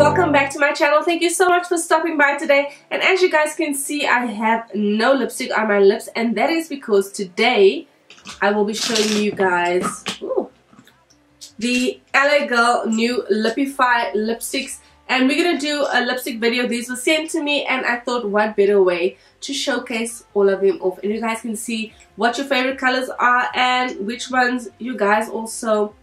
welcome back to my channel. Thank you so much for stopping by today. And as you guys can see I have no lipstick on my lips and that is because today I will be showing you guys ooh, the LA Girl new Lipify lipsticks. And we're gonna do a lipstick video. These were sent to me and I thought what better way to showcase all of them off? And you guys can see what your favorite colors are and which ones you guys also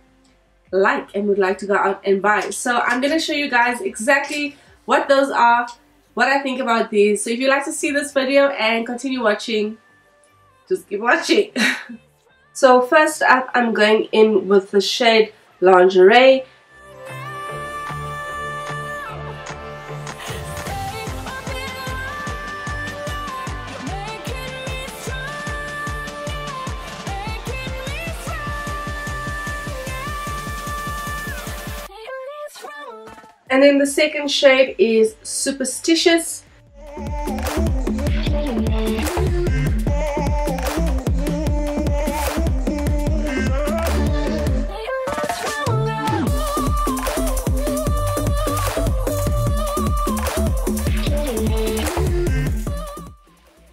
like and would like to go out and buy. So I'm going to show you guys exactly what those are, what I think about these. So if you like to see this video and continue watching, just keep watching. so first up I'm going in with the shade Lingerie And then the second shade is Superstitious.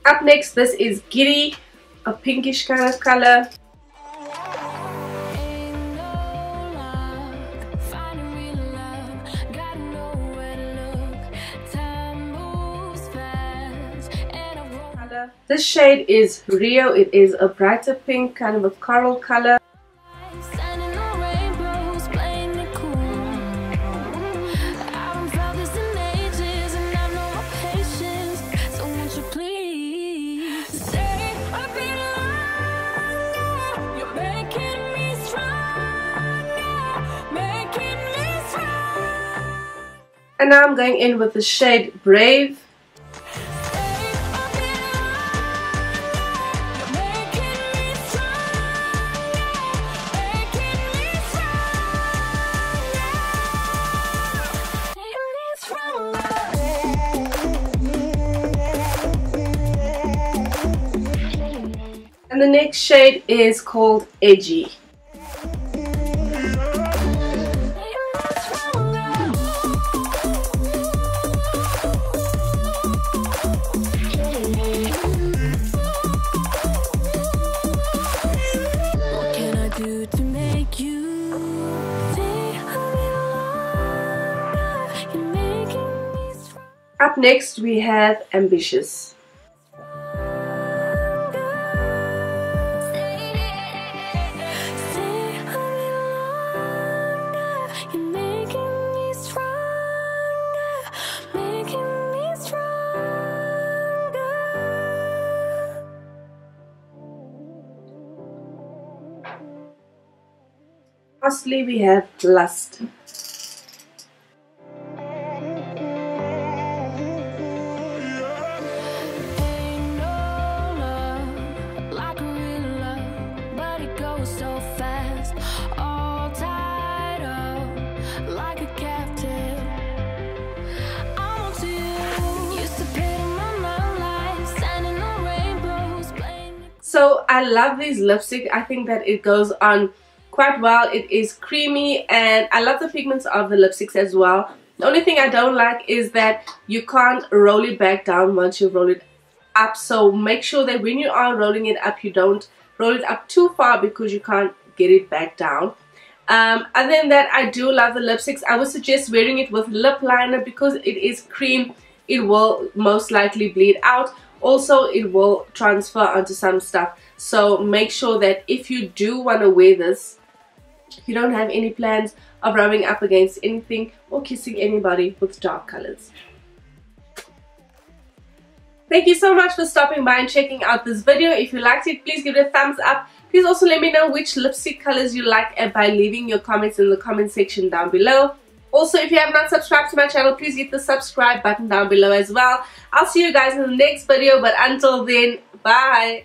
Up next, this is Giddy, a pinkish kind of color. This shade is Rio. It is a brighter pink, kind of a coral color. And now I'm going in with the shade Brave. And the next shade is called Edgy. Up next we have Ambitious. Lastly, we have lust. So I love this lipstick. I think that it goes on quite well. It is creamy and I love the pigments of the lipsticks as well. The only thing I don't like is that you can't roll it back down once you roll it up. So make sure that when you are rolling it up, you don't roll it up too far because you can't get it back down. Um, other than that, I do love the lipsticks. I would suggest wearing it with lip liner because it is cream. It will most likely bleed out. Also, it will transfer onto some stuff. So make sure that if you do want to wear this, you don't have any plans of rubbing up against anything or kissing anybody with dark colors. Thank you so much for stopping by and checking out this video. If you liked it, please give it a thumbs up. Please also let me know which lipstick colors you like by leaving your comments in the comment section down below. Also, if you have not subscribed to my channel, please hit the subscribe button down below as well. I'll see you guys in the next video, but until then, bye!